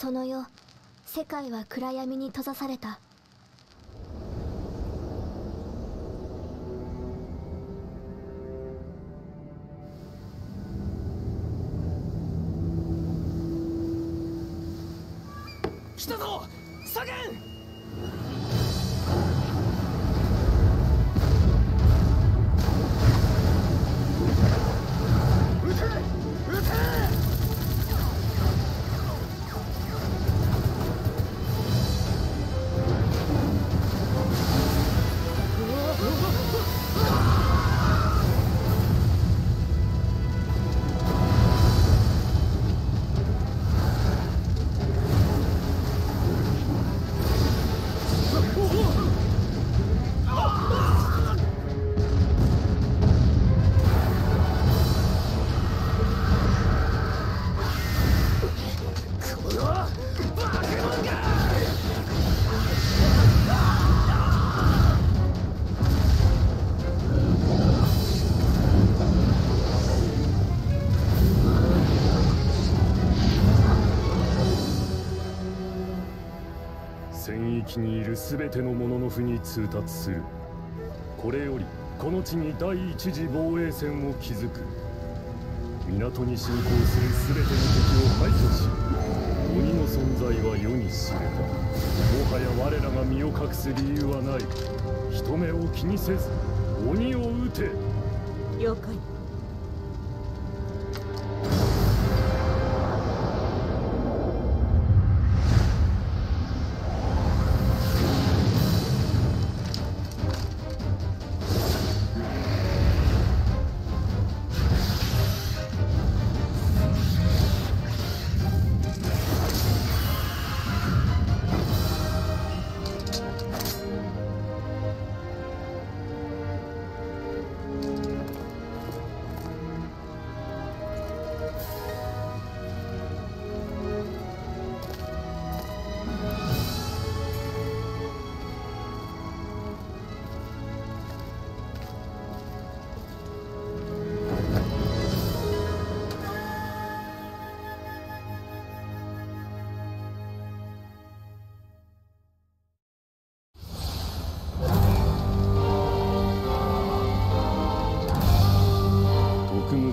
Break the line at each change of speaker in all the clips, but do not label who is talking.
その夜世界は暗闇に閉ざされた。
全ての者の符に通達する。これよりこの地に第一次防衛線を築く。港に侵攻する全ての敵を排除し鬼の存在は世に知れた。もはや我らが身を隠す理由はない。人目を気にせず鬼を撃て。
了解。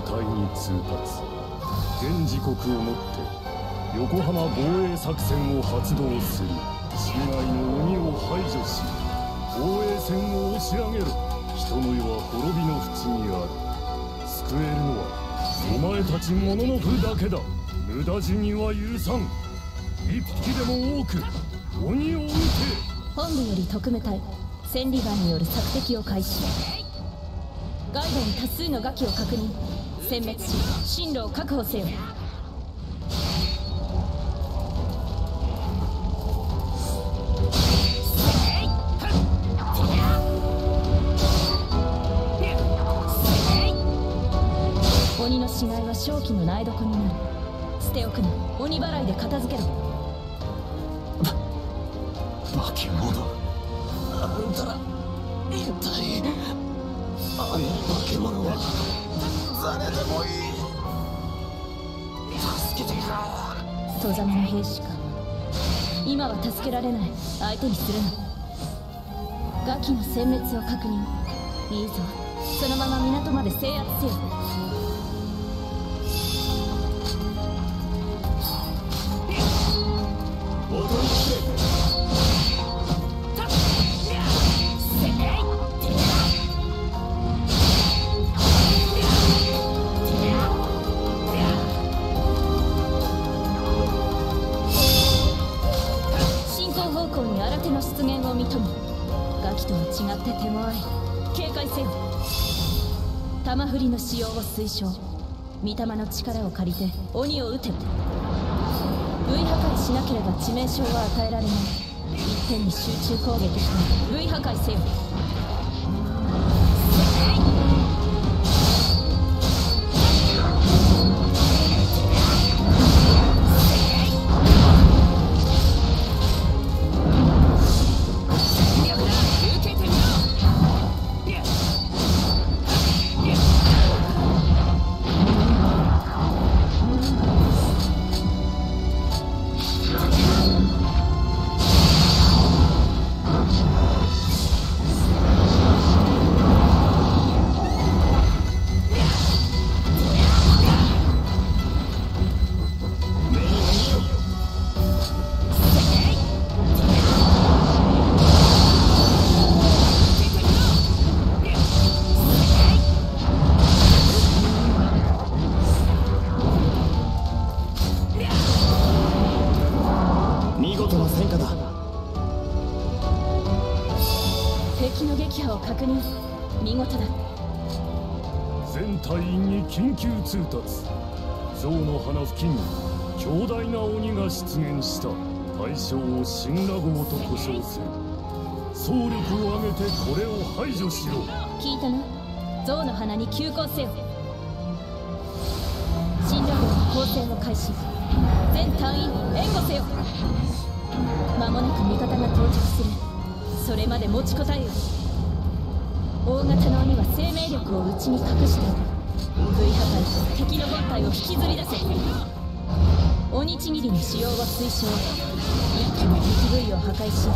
隊に通達。現時刻をもって横浜防衛作戦を発動する。市外の鬼を排除し防衛線を押し上げろ人の世は滅びの淵にある。救えるのはお前たち者の符だけだ。無駄死には許さん。一匹でも多く鬼を撃て。
本部より特務隊千里眼による索敵を開始。ガイドに多数のガキを確認。殲滅し進路を確保せよ。鬼の死骸は正気の苗床になる。捨て置くな。鬼払いで片付けろ。
化け物。
ざめの兵士か今は助けられない。相手にするな。ガキの殲滅を確認。いいぞ。そのまま港まで制圧せよ。推奨御霊の力を借りて鬼を撃て V 破壊しなければ致命傷は与えられない。一点に集中攻撃して V 破壊せよ。
花に
急行せよ。新羅号の攻勢を開始。全隊員援護せよ。間もなく味方が到着する。それまで持ちこたえよ。大型の鬼は生命力を内に隠しておる。V 破壊と敵の本体を引きずり出せ。鬼ちぎりの使用は推奨。一気に敵部位を破壊し。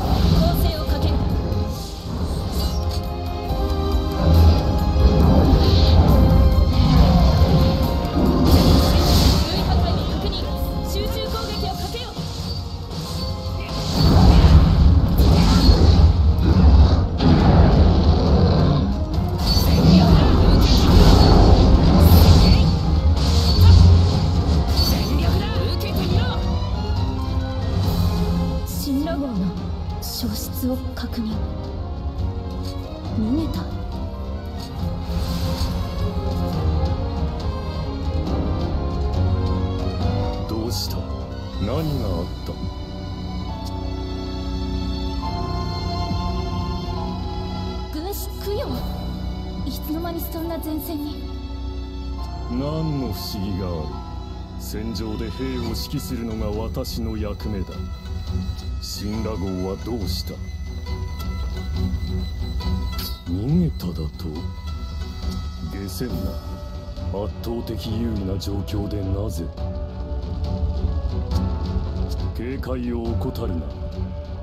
指揮するのが私の役目だ。神羅号はどうした？逃げただと？下船な圧倒的優位な状況でなぜ？警戒を怠るな。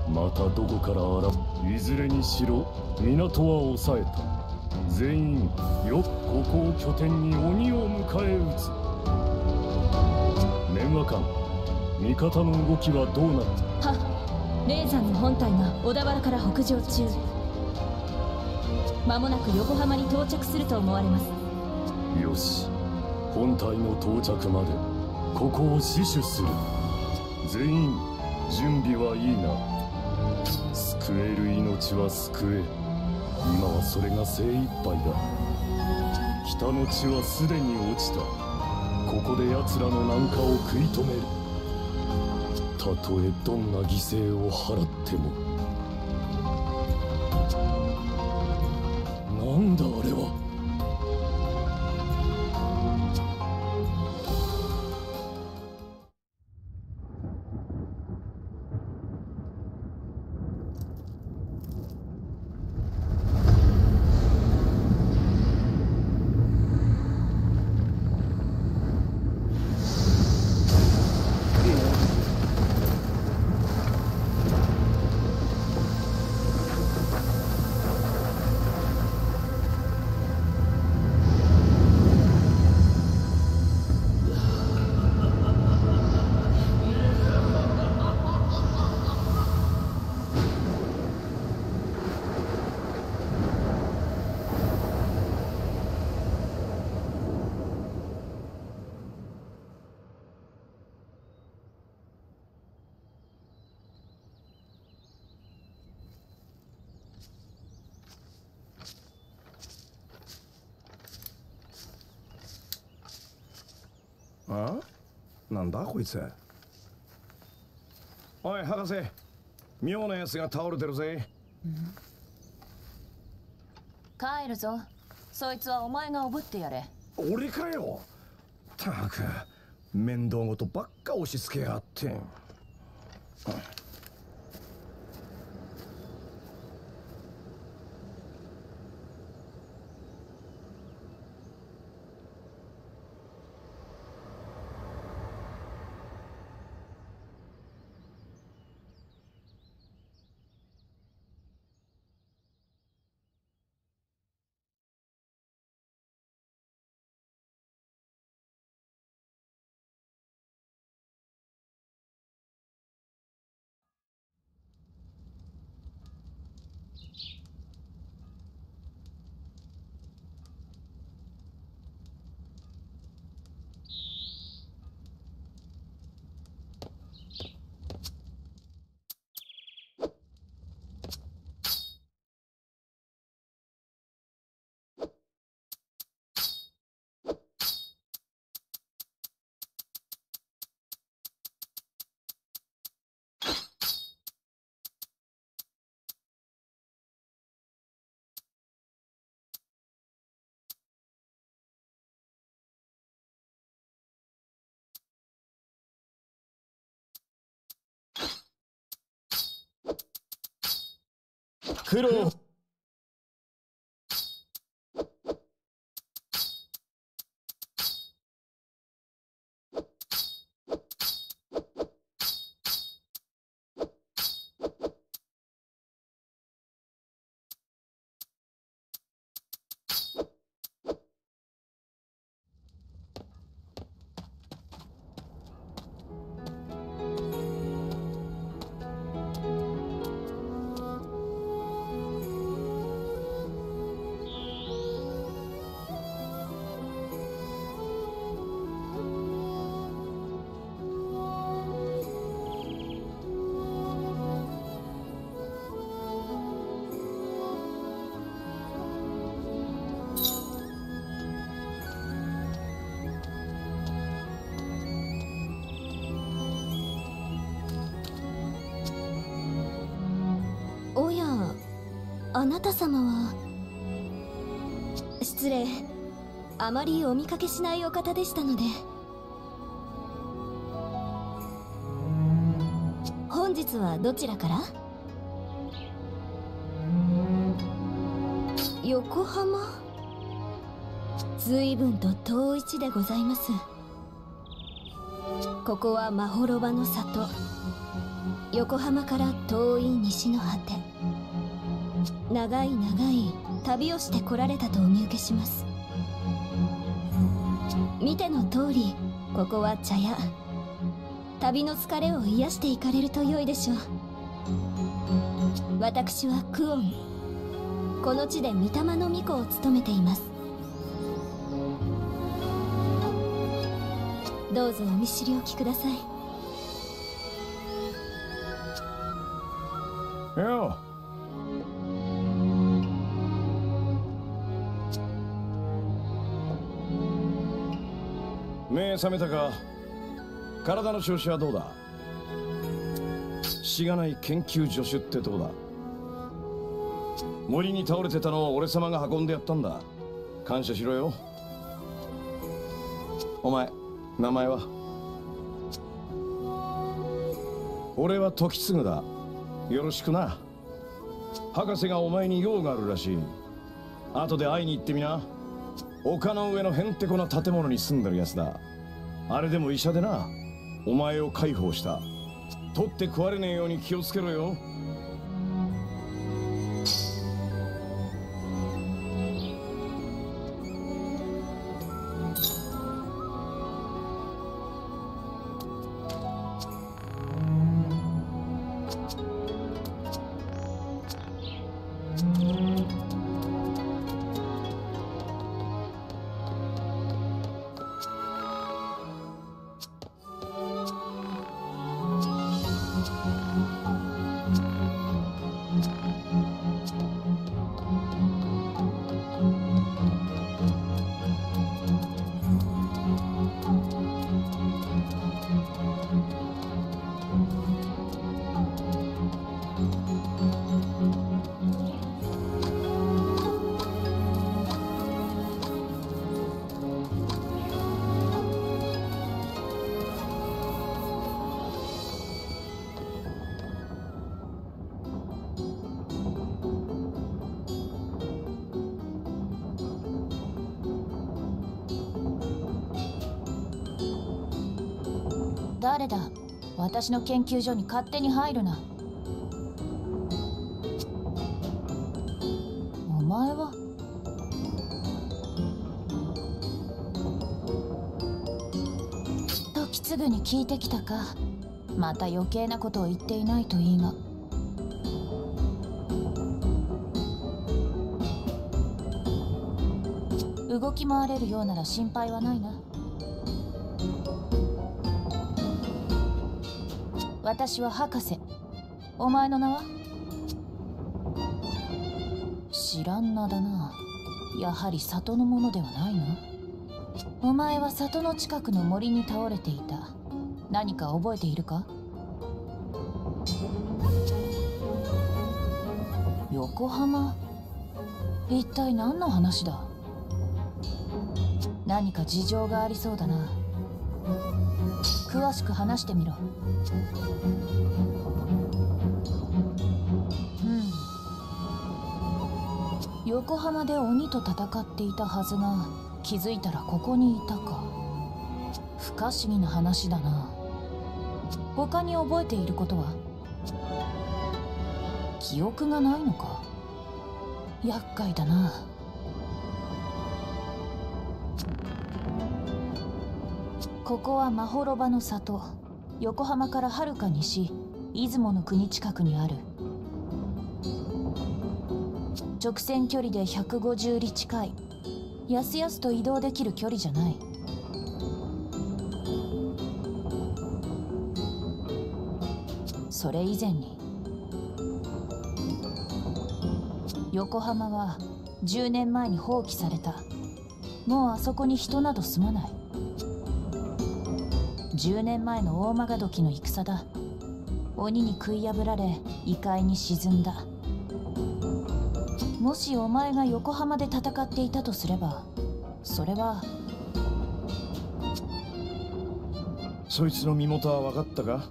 またどこから現いずれにしろ港は抑えた。全員よくここを拠点に鬼を迎え撃つ。念和官味方の動きはどうなった？
は霊山の本体が小田原から北上中。間もなく横浜に到着すると思われます。
よし。本体の到着までここを死守する。全員準備はいいな。救える命は救え。今はそれが精一杯だ。北の地はすでに落ちたここで奴らの南下を食い止める。たとえどんな犠牲を払っても。なんだ
こいつ。おい博士。妙なやつが倒れてるぜ。
帰るぞ。そいつはお前がおぶってやれ。
俺かよ。たく面倒ごとばっか押し付けやがって苦労
なた様は。失礼。あまりお見かけしないお方でしたので。本日はどちらから？横浜？随分と遠い地でございます。ここはまほろばの里。横浜から遠い西の果て。長い長い旅をして来られたとお見受けします。見ての通りここは茶屋。旅の疲れを癒していかれると良いでしょう。私はクオンこの地で御霊の巫女を務めています。どうぞお見知りおきください。
よ目覚めたか？体の調子はどうだ？しがない研究助手ってとこだ。森に倒れてたのを俺様が運んでやったんだ。感謝しろよ。お前名前は？俺は時継だ。よろしくな。博士がお前に用があるらしい。後で会いに行ってみな。丘の上のへんてこな建物に住んでるやつだ。あれでも医者でな。お前を介抱した。取って食われねえように気をつけろよ。
私の研究所に勝手に入るな。お前は？時継ぐに聞いてきたか。また余計なことを言っていないといいが動き回れるようなら心配はないな。私は博士。お前の名は？知らん名だな。やはり里のものではないな。お前は里の近くの森に倒れていた。何か覚えているか？横浜？一体何の話だ？何か事情がありそうだな。詳しく話してみろ。うん。横浜で鬼と戦っていたはずが気づいたらここにいたか。不可思議な話だな。他に覚えていることは？記憶がないのか？厄介だな。ここはまほろばの里。横浜からはるか西。出雲の国近くにある。直線距離で150里近い。やすやすと移動できる距離じゃない。それ以前に。横浜は10年前に放棄された。もうあそこに人など住まない。10年前の大曲時の戦だ。鬼に食い破られ異界に沈んだ。もしお前が横浜で戦っていたとすればそれは
そいつの身元は分かったか？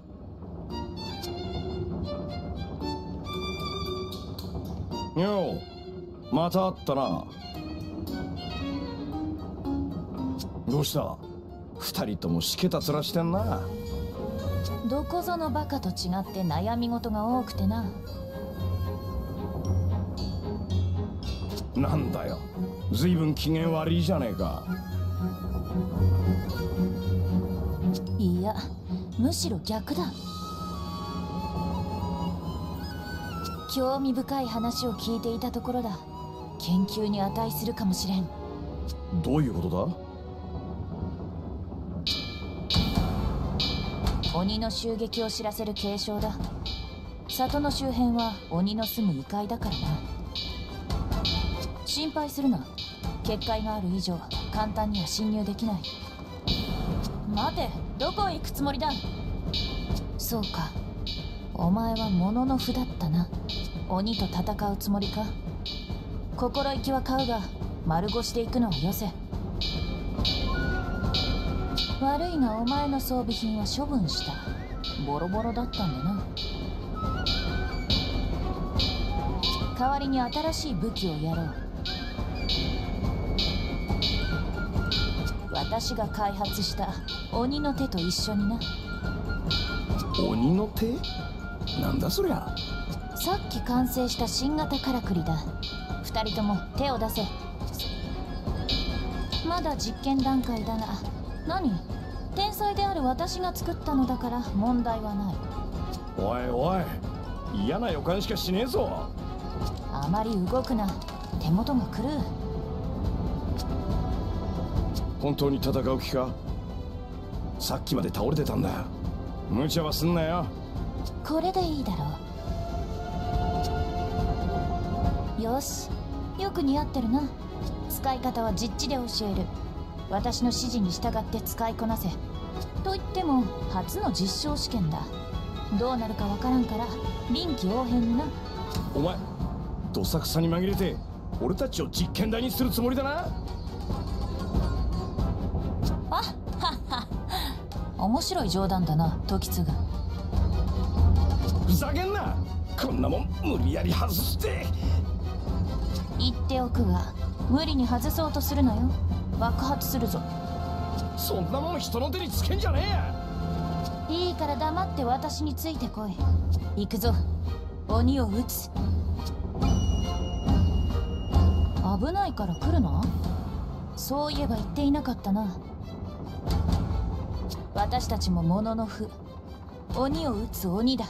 ようまた会ったな。どうした？二人ともしけた面してんな。
どこぞのバカと違って悩み事が多くてな。
なんだよ。随分機嫌悪いじゃねえか。
いや。むしろ逆だ。興味深い話を聞いていたところだ。研究に値するかもしれん。
どういうこと
だ？鬼の襲撃を知らせる警鐘だ。里の周辺は鬼の住む異界だからな。心配するな。結界がある以上簡単には侵入できない。待てどこへ行くつもりだ？そうか。お前は物の符だったな。鬼と戦うつもりか？心意気は買うが丸腰で行くのはよせ。悪いがお前の装備品は処分した。ボロボロだったんだな。代わりに新しい武器をやろう。私が開発した鬼の手と一緒にな。
鬼の手？なんだそりゃ。
さっき完成した新型からくりだ。2人とも手を出せ。まだ実験段階だが何？天才である私が作ったのだから問題はない。
おいおい嫌な予感しかしねえぞ。
あまり動くな。手元が狂う。
本当に戦う気か？さっきまで倒れてたんだ。無茶はすんなよ。
これでいいだろう。よし。よく似合ってるな。使い方は実地で教える私の指示に従って使いこなせ。と言っても初の実証試験だ。どうなるかわからんから臨機応変にな。
お前どさくさに紛れて俺たちを実験台にするつもりだな。
あはっは面白い冗談だな時継ぐ
ふざけんな。こんなもん無理やり外して。
言っておくが無理に外そうとするなよ爆発するぞ。
そんなもん人の手につけんじゃねえや。
いいから黙って私についてこい。行くぞ。鬼を撃つ。危ないから来るなそういえば言っていなかったな。私たちも物の符鬼を撃つ鬼だ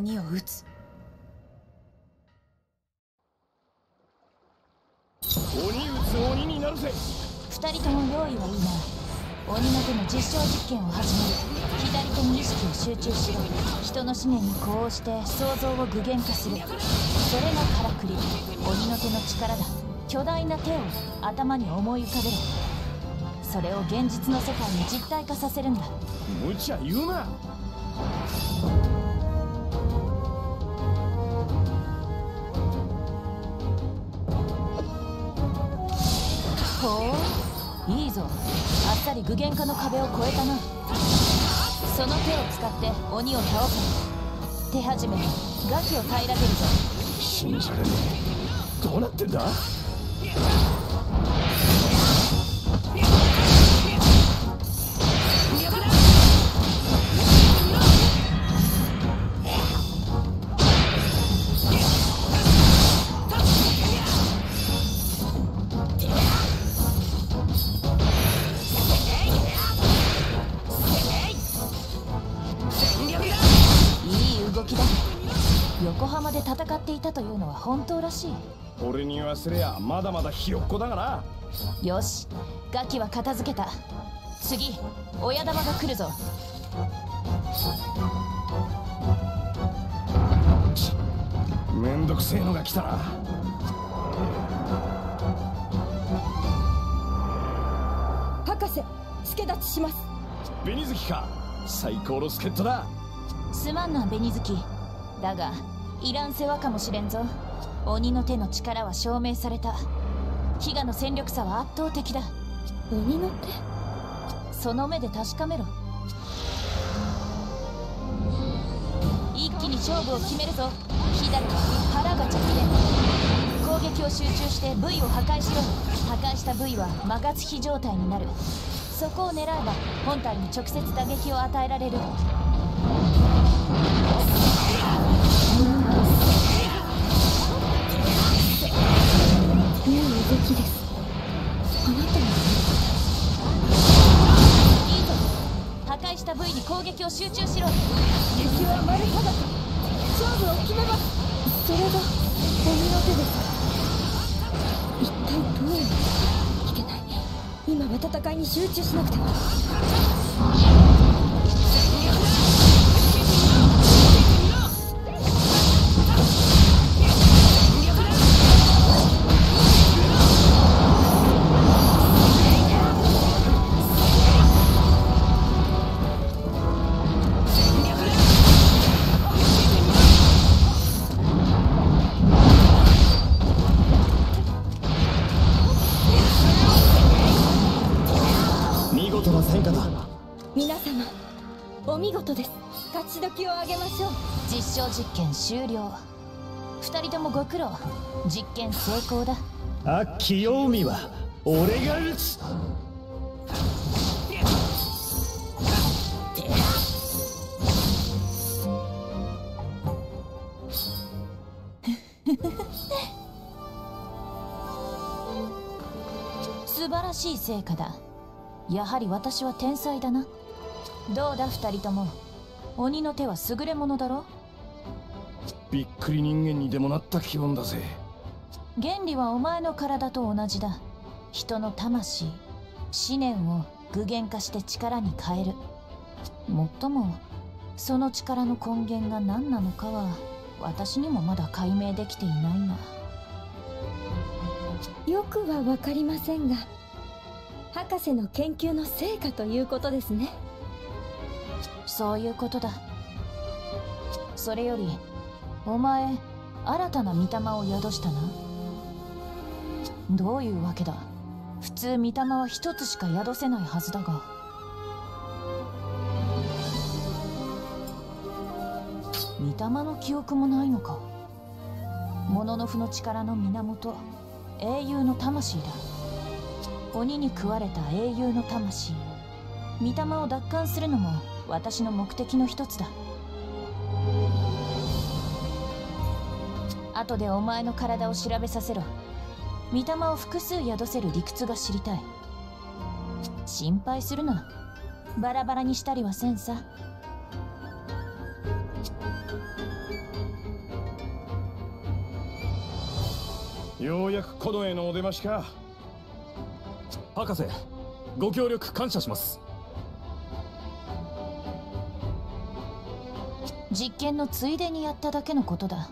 鬼を撃つ。
鬼撃つ鬼になるぜ。
二人とも用意はいいな。鬼の手の実証実験を始める。左手に意識を集中しろ。人の思念にこうして想像を具現化する。それがからくり。鬼の手の力だ。巨大な手を頭に思い浮かべるそれを現実の世界に実体化させるんだ。
無茶言うな
あり具現化の壁を越えたな。その手を使って鬼を倒せ。手始めにガキを平らげるぞ。
信じられねえどうなってんだ？
しい。
俺に言わせりゃまだまだひよっこだがな
よしガキは片付けた。次親玉が来るぞ。
めんどくせえのが来たな。
博士助立ちします。
紅月か。最高の助っ人だ。
すまんな紅月だがいらん世話かもしれんぞ鬼の手の力は証明された。飢餓の戦力差は圧倒的だ。
鬼の手？
その目で確かめろ。一気に勝負を決めるぞ。左は腹が着で攻撃を集中して部位を破壊しろ。破壊した部位は魔月非状態になる。そこを狙えば本体に直接打撃を与えられる
いい動きですあなたも
いいぞ破壊した部位に攻撃を集中しろ
敵は丸裸勝負を決めますそれが鬼の手です一体どういういけない今は戦いに集中しなくては
了二人ともご苦労。実験成功だ。
あ清海は俺が撃つ。
素晴らしい成果だ。やはり私は天才だな。どうだ二人とも。鬼の手は優れものだろ
びっくり人間にでもなった気分だぜ。
原理はお前の体と同じだ。人の魂思念を具現化して力に変える。もっともその力の根源が何なのかは私にもまだ解明できていないが。
よくは分かりませんが博士の研究の成果ということですね。
そういうことだ。それよりお前新たな御霊を宿したな？どういうわけだ？普通御霊は一つしか宿せないはずだが。御霊の記憶もないのか？モノノフの力の源英雄の魂だ。鬼に食われた英雄の魂御霊を奪還するのも私の目的の一つだ。後でお前の体を調べさせろ。御霊を複数宿せる理屈が知りたい。心配するな。バラバラにしたりはせんさ。
ようやくこのへのお出ましか。
博士ご協力感謝します。
実験のついでにやっただけのことだ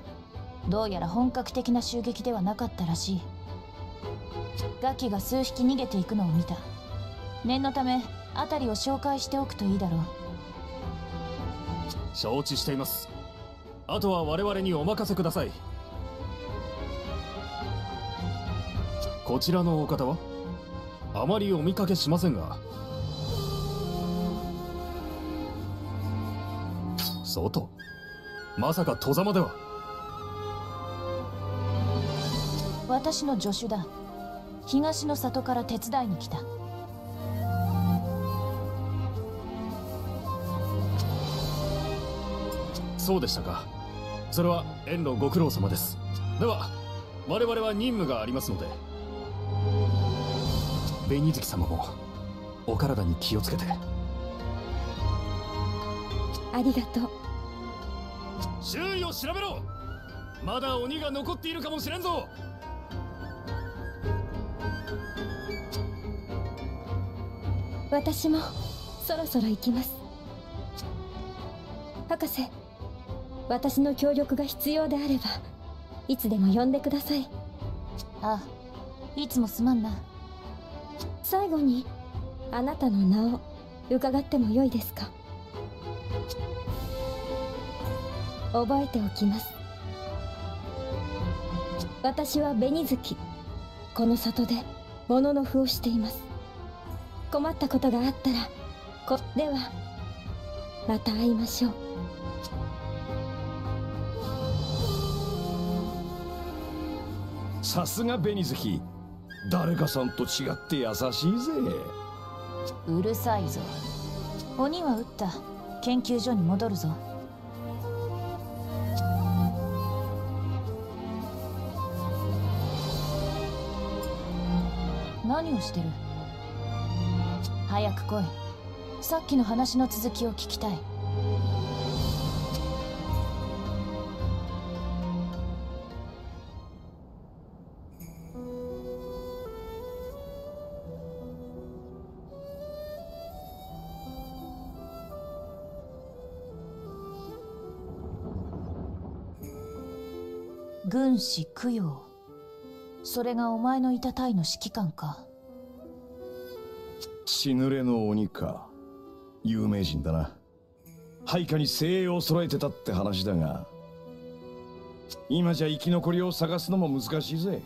どうやら本格的な襲撃ではなかったらしい。ガキが数匹逃げていくのを見た。念のため辺りを紹介しておくといいだろう。
承知しています。あとは我々にお任せください。こちらのお方は？あまりお見かけしませんが。外。まさか戸様では。
私の助手だ。東の里から手伝いに来た。
そうでしたか。それは遠路ご苦労様です。では我々は任務がありますので。紅月様もお体に気をつけて。
ありがとう。
周囲を調べろ。まだ鬼が残っているかもしれんぞ
私もそろそろ行きます。博士私の協力が必要であればいつでも呼んでください。
あいつもすまんな。
最後にあなたの名を伺ってもよいですか？覚えておきます。私は紅月この里で物の符をしています困ったことがあったらこではまた会いましょう。
さすが紅月誰かさんと違って優しいぜ。
うるさいぞ。鬼は撃った。研究所に戻るぞ。何をしてる？早く来い。さっきの話の続きを聞きたい。軍師供養。それがお前のいた隊の指揮官か。
血濡れの鬼か。有名人だな。配下に精鋭を揃えてたって話だが今じゃ生き残りを探すのも難しいぜ。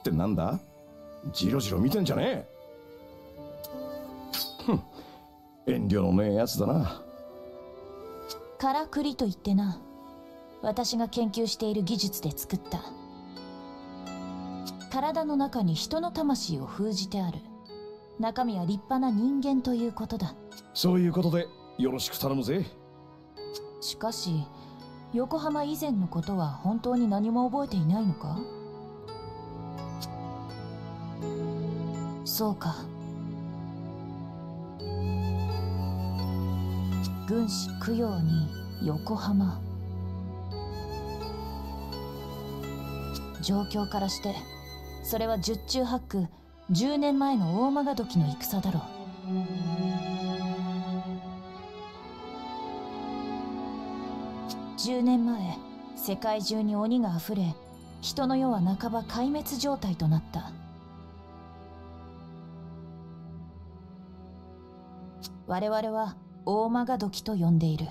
ってなんだ？じろじろ見てんじゃねえ。遠慮のねえやつだな。
からくりと言ってな。私が研究している技術で作った。体の中に人の魂を封じてある。中身は立派な人間ということだ。
そういうことでよろしく頼むぜ。
しかし横浜以前のことは本当に何も覚えていないのか？そうか。軍師供養に横浜。状況からしてそれは十中八九10年前の大曲時の戦だろう。10年前世界中に鬼が溢れ人の世は半ば壊滅状態となった。我々は大曲時と呼んでいる。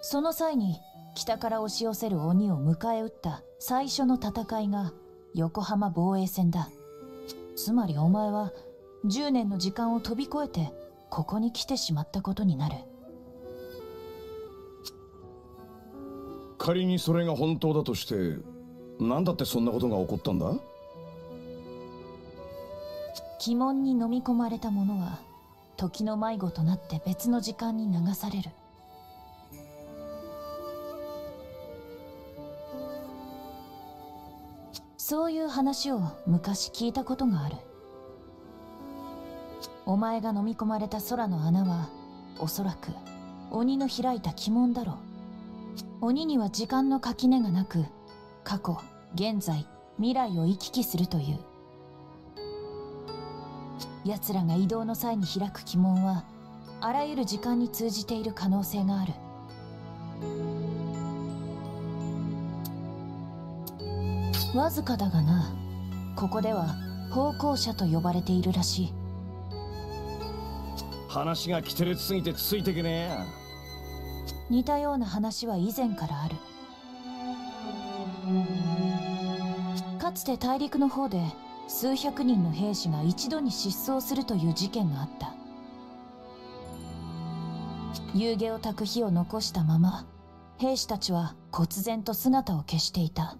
その際に北から押し寄せる鬼を迎え撃った最初の戦いが横浜防衛戦だ。つまりお前は10年の時間を飛び越えてここに来てしまったことになる。
仮にそれが本当だとして何だってそんなことが起こったんだ？
鬼門に飲み込まれた者は時の迷子となって別の時間に流されるそういう話を昔聞いたことがある。お前が飲み込まれた空の穴はおそらく鬼の開いた鬼門だろう。鬼には時間の垣根がなく過去現在未来を行き来するという。奴らが移動の際に開く鬼門はあらゆる時間に通じている可能性がある。わずかだがな。ここでは方向者と呼ばれているらしい。
話がキテレツすぎてついてけねえや。
似たような話は以前からある。かつて大陸の方で数百人の兵士が一度に失踪するという事件があった。夕げを焚く火を残したまま兵士たちは忽然と姿を消していた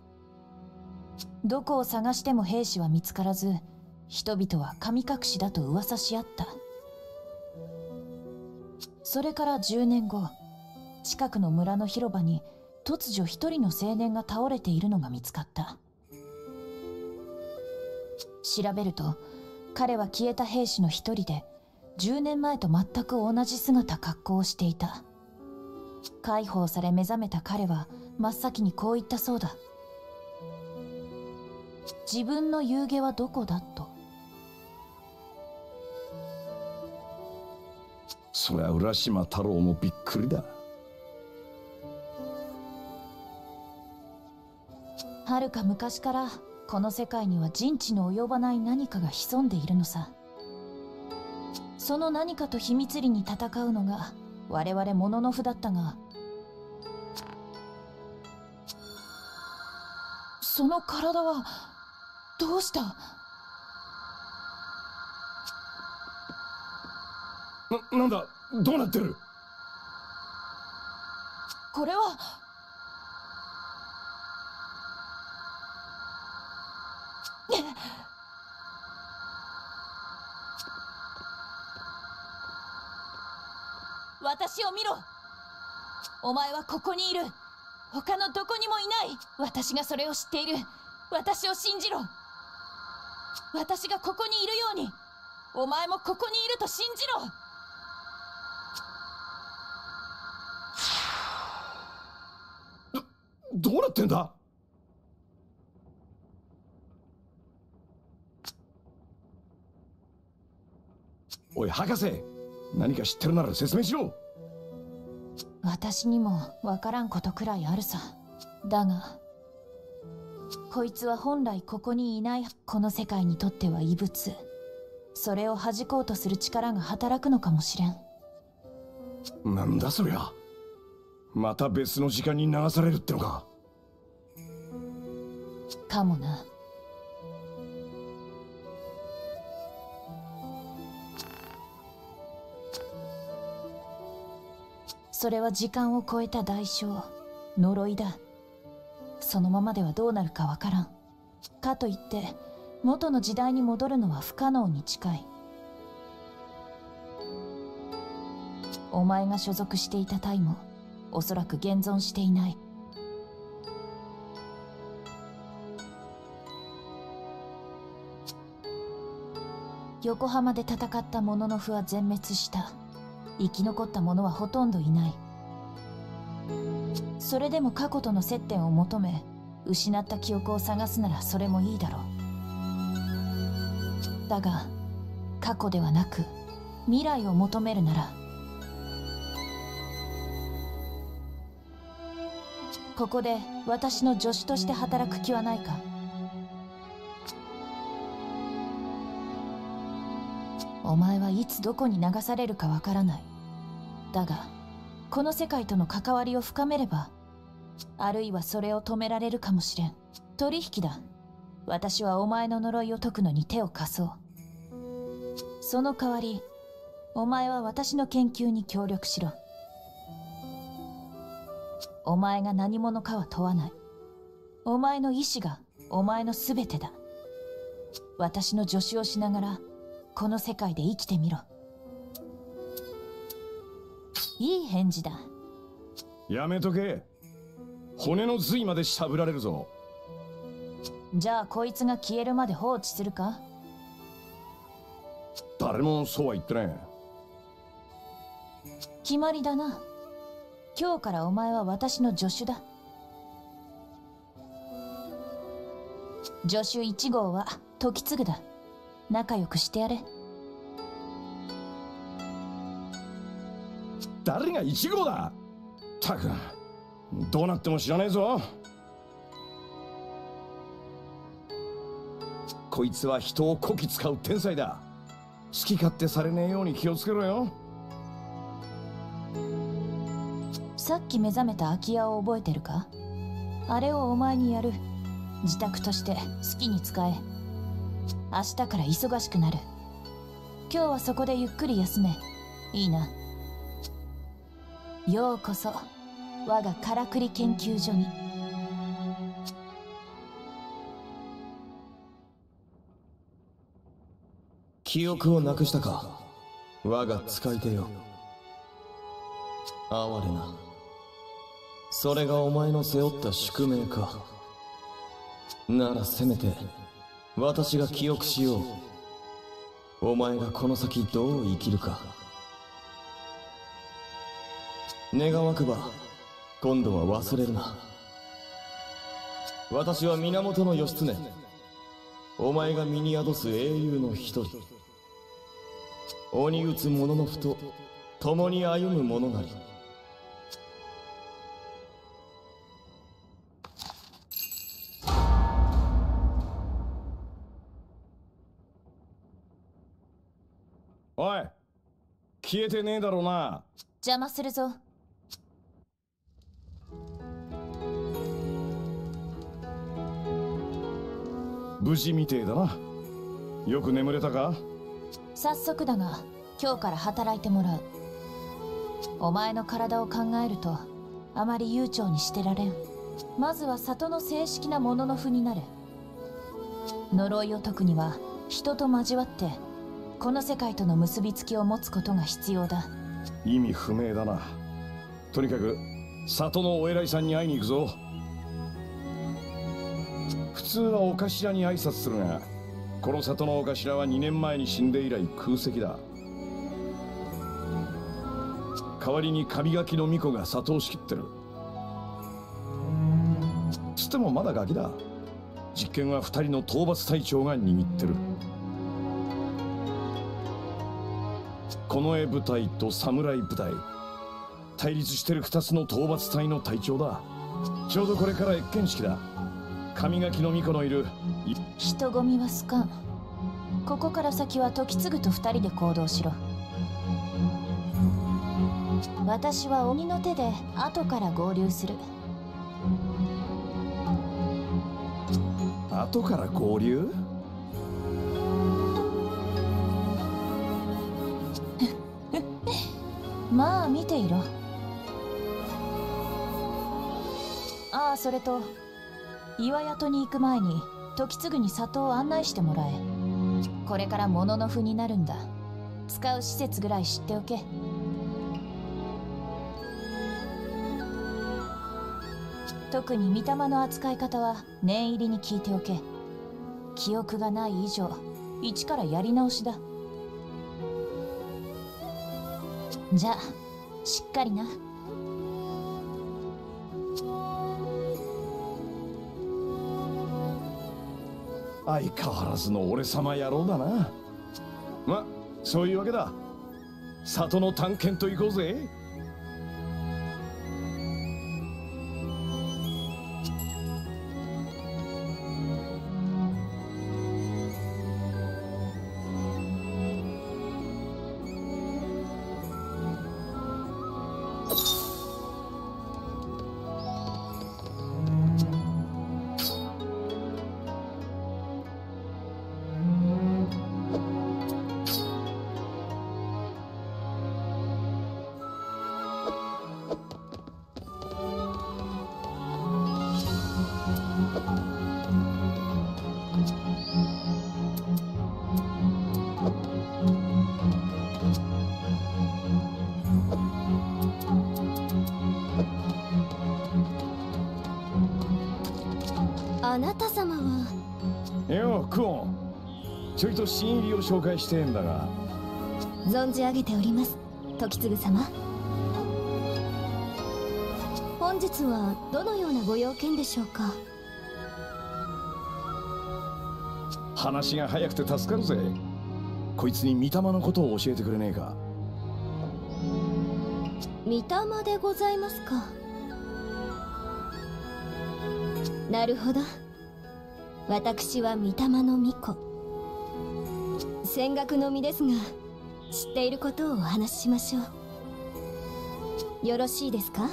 どこを探しても兵士は見つからず人々は神隠しだと噂し合った。それから10年後近くの村の広場に突如一人の青年が倒れているのが見つかった。調べると彼は消えた兵士の一人で10年前と全く同じ姿格好をしていた。解放され目覚めた彼は真っ先にこう言ったそうだ。自分の遊戯はどこだと。
そりゃ浦島太郎もびっくりだ。
はるか昔からこの世界には人知の及ばない何かが潜んでいるのさ。その何かと秘密裏に戦うのが我々モノノフだったが。その体はどうした？
ななんだ？どうなってる？
これは。私を見ろ。お前はここにいる。他のどこにもいない。私がそれを知っている。私を信じろ私がここにいるようにお前もここにいると信じろ。
どうなってんだ？おい博士何か知ってるなら説明しろ。
私にもわからんことくらいあるさ。だがこいつは本来ここにいないこの世界にとっては異物。それを弾こうとする力が働くのかもしれん。
なんだそりゃ。また別の時間に流されるってのか。
かもな。それは時間を超えた代償呪いだそのままではどうなるかわからん。かといって元の時代に戻るのは不可能に近い。お前が所属していた隊もおそらく現存していない。横浜で戦ったモノノフは全滅した。生き残った者はほとんどいない。それでも過去との接点を求め失った記憶を探すならそれもいいだろう。だが過去ではなく未来を求めるならここで私の助手として働く気はないか。お前はいつどこに流されるかわからない。だがこの世界との関わりを深めればあるいはそれを止められるかもしれん。取引だ。私はお前の呪いを解くのに手を貸そう。その代わりお前は私の研究に協力しろ。お前が何者かは問わない。お前の意志がお前の全てだ。私の助手をしながらこの世界で生きてみろ。いい返事だ。
やめとけ。骨の髄までしゃぶられるぞ。
じゃあこいつが消えるまで放置するか？
誰もそうは言ってね
決まりだな。今日からお前は私の助手だ。助手1号は時継だ。仲良くしてやれ。
誰が1号だ？たくどうなっても知らねえぞ。こいつは人をこき使う天才だ。好き勝手されねえように気をつけろよ。
さっき目覚めた空き家を覚えてるか？あれをお前にやる。自宅として好きに使え。明日から忙しくなる。今日はそこでゆっくり休め。いいな。ようこそ。我がからくり研究所に。
記憶をなくしたか。我が使い手よ。哀れな。それがお前の背負った宿命か。ならせめて私が記憶しよう。お前がこの先どう生きるか。願わくば今度は忘れるな。私は源義経。お前が身に宿す英雄の一人。鬼打つ者のふと共に歩む者なり。
おい消えてねえだろうな。
邪魔するぞ。
無事みてえだな。よく眠れたか？
早速だが今日から働いてもらう。お前の体を考えるとあまり悠長にしてられん。まずは里の正式なものの符になる呪いを解くには人と交わってこの世界との結びつきを持つことが必要だ。
意味不明だな。とにかく里のお偉いさんに会いに行くぞ。普通はお頭に挨拶するがこの里のお頭は2年前に死んで以来空席だ。代わりに神垣の巫女が里を仕切ってる。つってもまだガキだ。実験は2人の討伐隊長が握ってる。近衛部隊と侍部隊対立してる2つの討伐隊の隊長だ。ちょうどこれから謁見式だ。神垣の巫女のいる。い
人混みは好かん。ここから先は時継と二人で行動しろ。私は鬼の手で後から合流する。
後から合流？
まあ見ていろ。ああそれと岩宿に行く前に時継に里を案内してもらえ。これから物の符になるんだ。使う施設ぐらい知っておけ。特に御霊の扱い方は念入りに聞いておけ。記憶がない以上一からやり直しだ。じゃあしっかりな。
相変わらずの俺様野郎だな。まそういうわけだ。里の探検と行こうぜ。新入りを紹介してえんだが。
存じ上げております時継様。本日はどのようなご用件でしょうか？
話が早くて助かるぜ。こいつに御霊のことを教えてくれねえか。
御霊でございますか？なるほど。私は御霊の巫女戦学の身ですが知っていることをお話ししましょう。よろしいですか？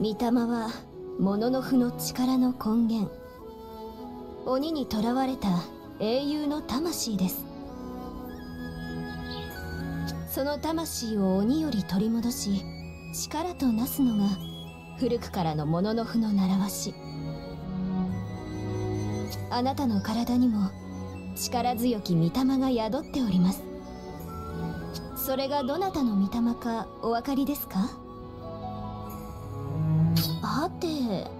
御霊は物の符の力の根源。鬼に囚われた英雄の魂です。その魂を鬼より取り戻し力となすのが古くからのものの符の習わし。あなたの体にも力強き御霊が宿っております。それがどなたの御霊かお分かりですか？はて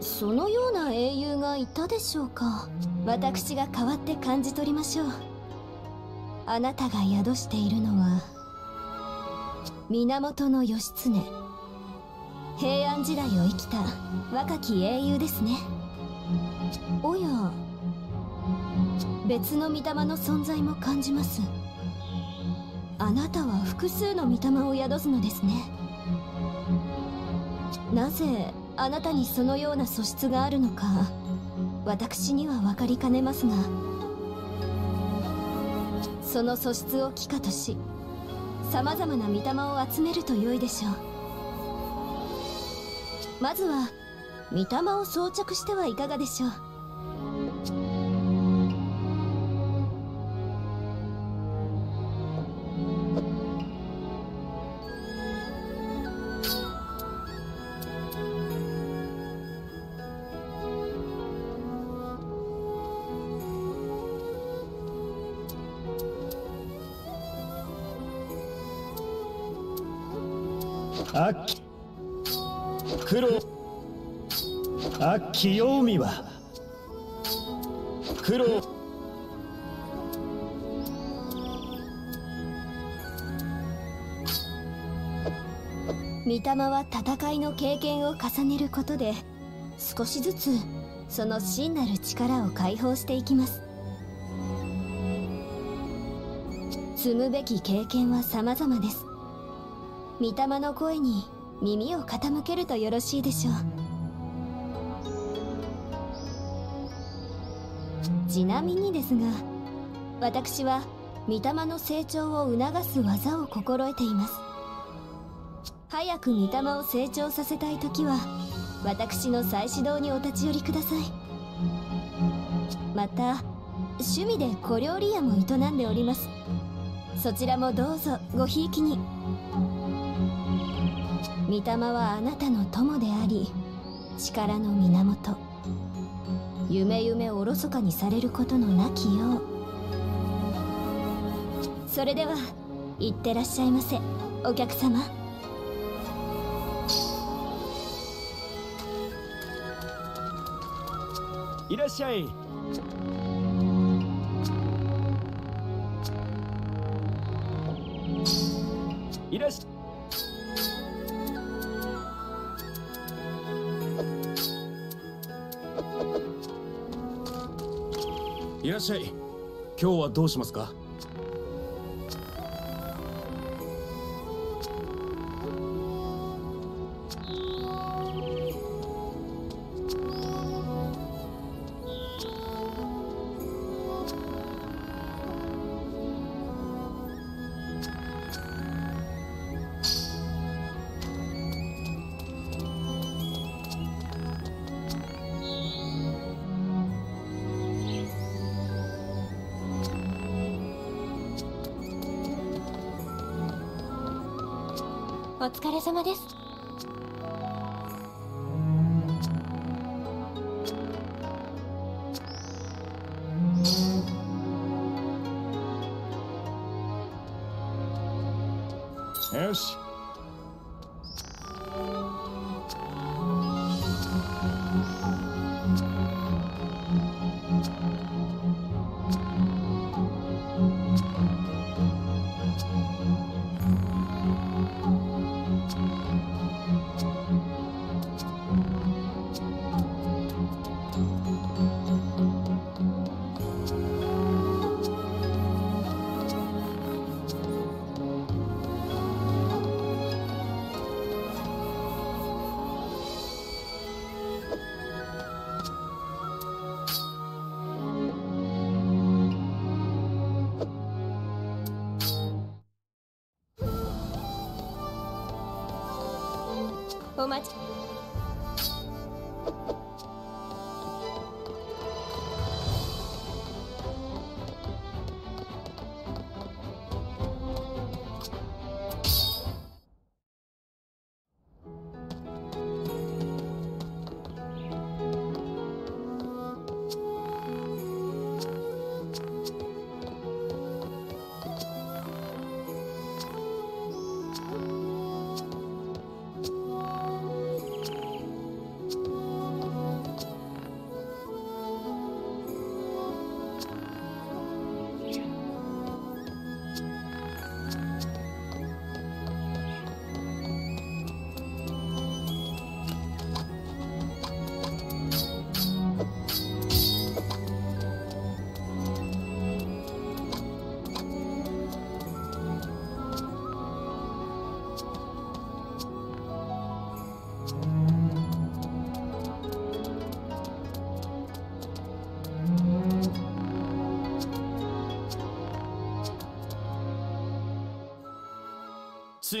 そのような英雄がいたでしょうか？私が代わって感じ取りましょう。あなたが宿しているのは源義経。平安時代を生きた若き英雄ですね。おや。別の御霊の存在も感じます。あなたは複数の御霊を宿すのですね。なぜあなたにそのような素質があるのか私には分かりかねますが。その素質を帰化としさまざまな御霊を集めると良いでしょう。まずは御霊を装着してはいかがでしょう。
清美は黒。
御霊は戦いの経験を重ねることで少しずつその真なる力を解放していきます。積むべき経験は様々です。御霊の声に耳を傾けるとよろしいでしょう。ちなみにですが私は御霊の成長を促す技を心得ています。早く御霊を成長させたい時は私の再始動にお立ち寄りください。また趣味で小料理屋も営んでおります。そちらもどうぞごひいきに。御霊はあなたの友であり力の源。夢夢おろそかにされることのなきよう。それでは行ってらっしゃいませ。お客様。
いらっしゃい。いらっしゃい。らっしゃい。今日はどうしますか？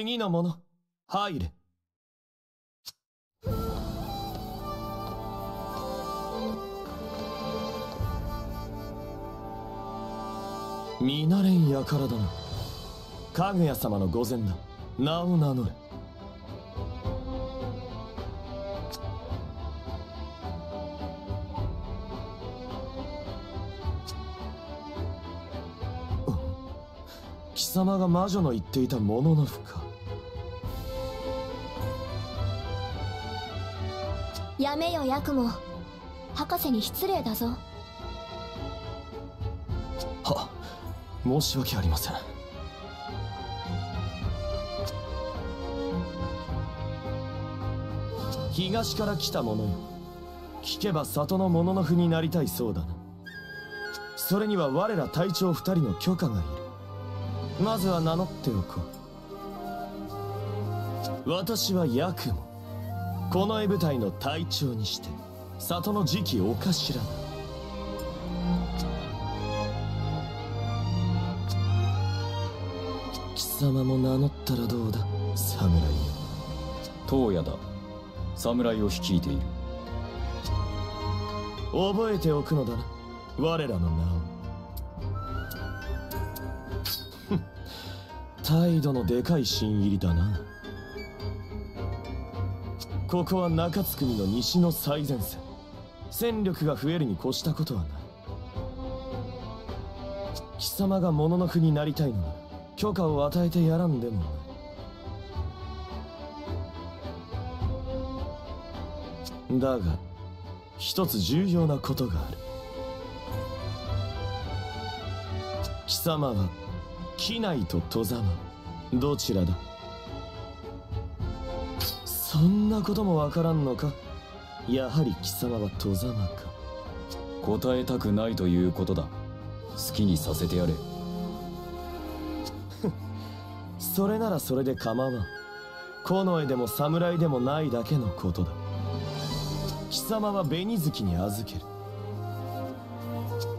次の者入れ。見慣れん輩だな。かぐや様の御前だ。名を名乗れ。貴様が魔女の言っていたもののふか。
やめよヤクモ。博士に失礼だぞ。
は申し訳ありません。東から来た者よ。聞けば里の者のふになりたいそうだ。なそれには我ら隊長二人の許可がいる。まずは名乗っておこう。私はヤクモ。この絵部隊の隊長にして里の次期お頭。だ貴様も名乗ったらどうだ？侍よ。
東野だ。侍を率いている。
覚えておくのだな。我らの名を。態度のでかい新入りだなここは中津国の西の最前線。戦力が増えるに越したことはない。貴様が物のふになりたいのなら許可を与えてやらんでもない。だが一つ重要なことがある。貴様は機内と戸様。どちらだ？そんなこともわからんのか？やはり貴様は戸様か。
答えたくないということだ。好きにさせてやれ。
それならそれで構わん。近衛でも侍でもないだけのことだ。貴様は紅月に預ける。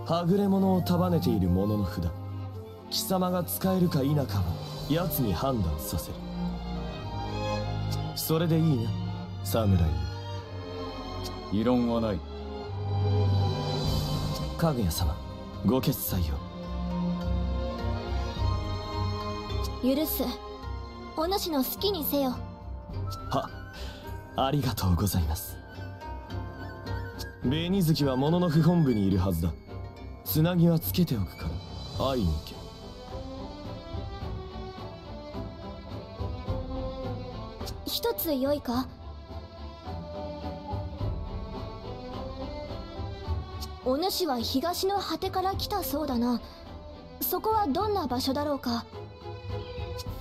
はぐれ者を束ねている者の札。貴様が使えるか否かは奴に判断させるそれでいいな侍よ
異論はない。
かぐや様ご決裁を。
許す。お主の好きにせよ。
はありがとうございます。紅月は物の不本部にいるはずだ。つなぎはつけておくから会いに行け
つ良いか？お主は東の果てから来たそうだな。そこはどんな場所だろうか？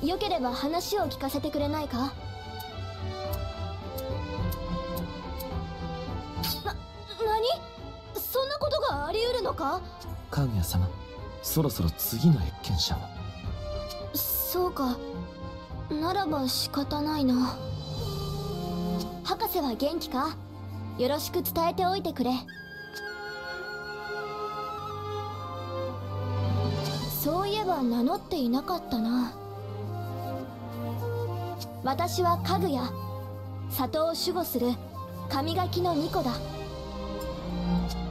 よければ話を聞かせてくれないか？な何？そんなことがあり得るのか？
かぐや様そろそろ次の謁見者は
そうか。ならば仕方ないな博士は元気か？よろしく伝えておいてくれ。そういえば名乗っていなかったな。私はかぐや。
里を守護する。神垣の巫女だ。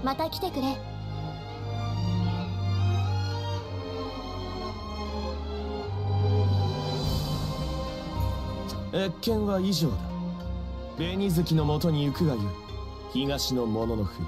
また来てくれ。
謁見は以上だ。紅月のもとに行くがゆ東の者のふ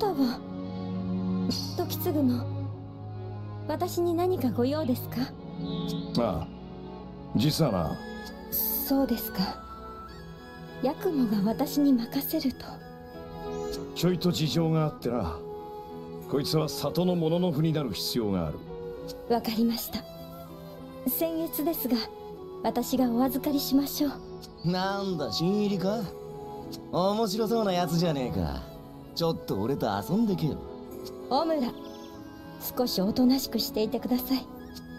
たは 時継も私に何かご用ですか？
ああ実はな。
そうですか。ヤクモが私に任せると。
ちょいと事情があってな。こいつは里の者の符になる必要がある。
わかりました。先月ですが私がお預かりしましょう。
なんだ新入りか？面白そうなやつじゃねえかちょっと俺と遊んでけよ。
オムラ少しおとなしくしていてください。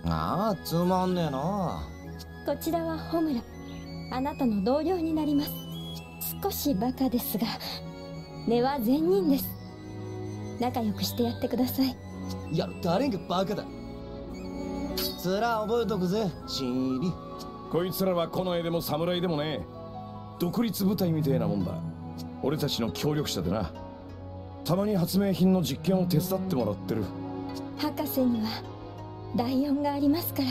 ああつまんねえな。
こちらはホムラあなたの同僚になります。少しバカですが根は善人です。仲良くしてやってください。
いや誰がバカだ。つら覚えとくぜ新入り
こいつらはこ絵でも侍でもねえ。独立部隊みてえなもんだ。俺たちの協力者でなたまに発明品の実験を手伝ってもらってる。
博士には第四がありますから。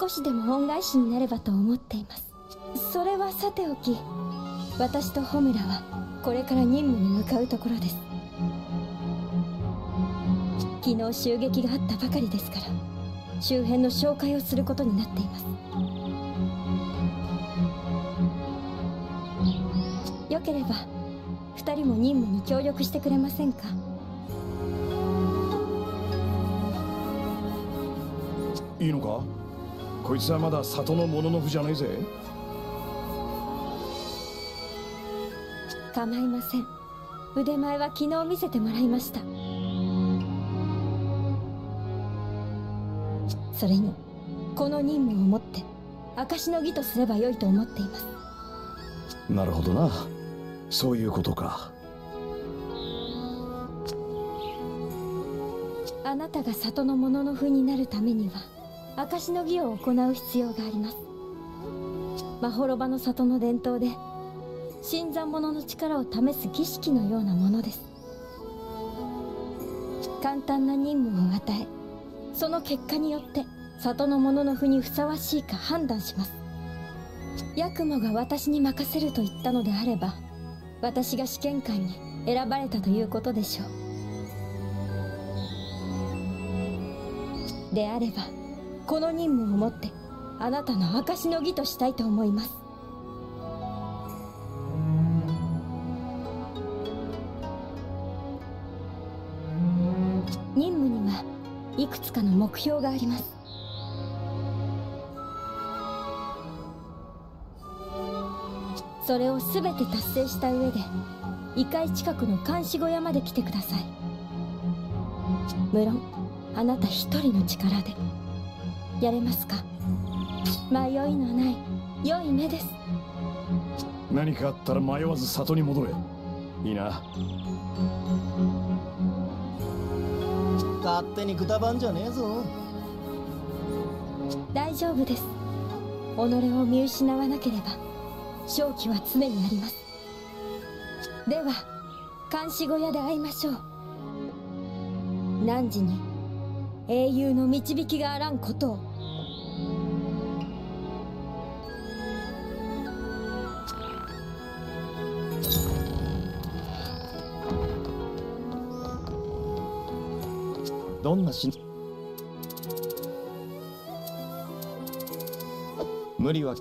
少しでも恩返しになればと思っています。それはさておき私とホムラはこれから任務に向かうところです。昨日襲撃があったばかりですから周辺の紹介をすることになっています。よければ二人も任務に協力してくれませんか？
いいのか？こいつはまだ里の者の符じゃねえぜ。
構いません。腕前は昨日見せてもらいました。それにこの任務をもって証の儀とすればよいと思っています。
なるほどなそういうことか。
あなたが里の者の符になるためには証の儀を行う必要があります。まほろばの里の伝統で新参者の力を試す儀式のようなものです。簡単な任務を与えその結果によって里の者の符にふさわしいか判断します。ヤクモが私に任せると言ったのであれば私が試験官に選ばれたということでしょう。であればこの任務をもってあなたの証の儀としたいと思います。任務にはいくつかの目標があります。それを全て達成した上で異界近くの監視小屋まで来てください。無論あなた一人の力で。やれますか？迷いのない良い目です。
何かあったら迷わず里に戻れ。いいな。
勝手にくたばんじゃねえぞ。
大丈夫です。己を見失わなければ勝機は常にあります。では監視小屋で会いましょう。何時に英雄の導きがあらんことを。
どんなし無理は